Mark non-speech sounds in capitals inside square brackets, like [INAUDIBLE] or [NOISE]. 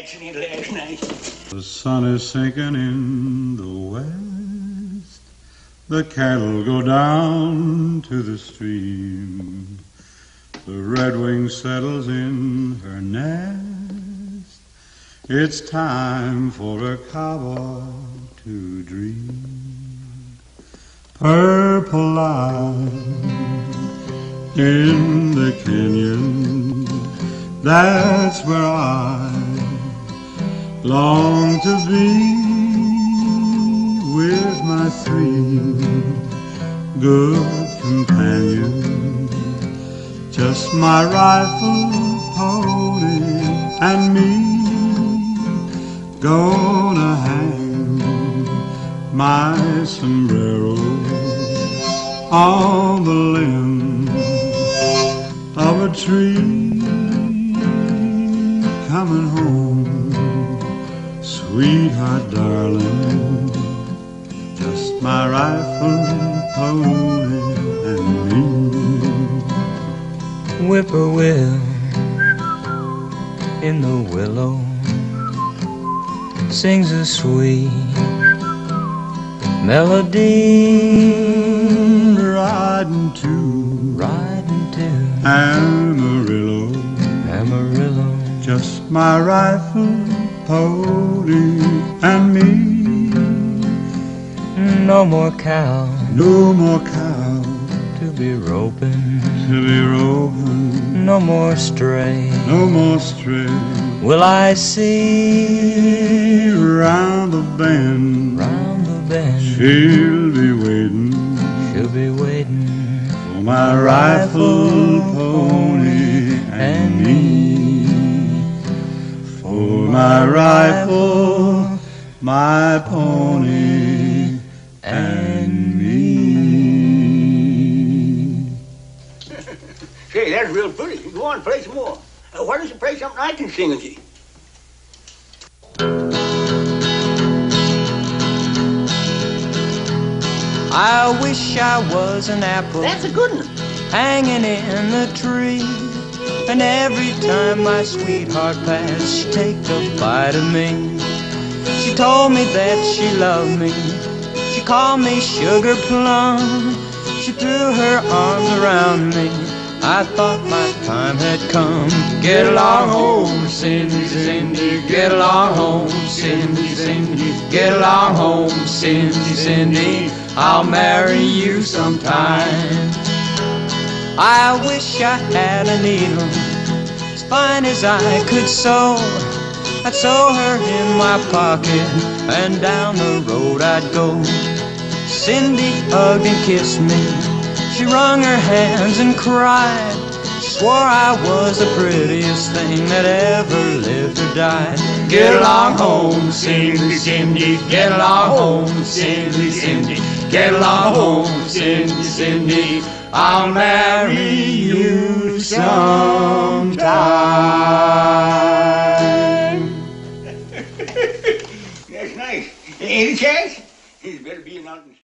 last night. The sun is sinking in the west. The cattle go down to the stream. The redwing settles in her nest. It's time for a cowboy to dream. Purple light in the canyon. That's where I long to be with my three good companions. Just my rifle, pony, and me gonna hang my sombrero on the limb of a tree coming home, sweetheart, darling. Just my rifle, pony, and me. whippoorwill in the willow sings a sweet melody Riding to riding to Amarillo, Amarillo just my rifle, pony, and me. no more cow. No more cow. To be roping to be roping, no more stray. No more stray. will I see Round the bend, round the bend. She'll be waiting. She'll be waiting for my rifle, pony, and me. For my rifle, my pony, and me. [LAUGHS] Say, that's real pretty. Go on, play some more. Uh, why don't you play something I can sing with you? I wish I was an apple That's a good one. hanging in the tree. And every time my sweetheart passed, she'd take a bite of me. She told me that she loved me. She called me sugar plum. She threw her arms around me. I thought my time had come. Get along home, Cindy, Cindy. Get along home, Cindy, Cindy. Get along home, Cindy, Cindy. I'll marry you sometime. I wish I had a needle as fine as I could sew. I'd sew her in my pocket and down the road I'd go. Cindy hugged and kissed me. She wrung her hands and cried. Swore I was the prettiest thing that ever lived or died. Get along home, Cindy, Cindy. Get along home, Cindy, Cindy. Get along home, Cindy, Cindy. I'll marry you sometime. [LAUGHS] That's nice. Any chance?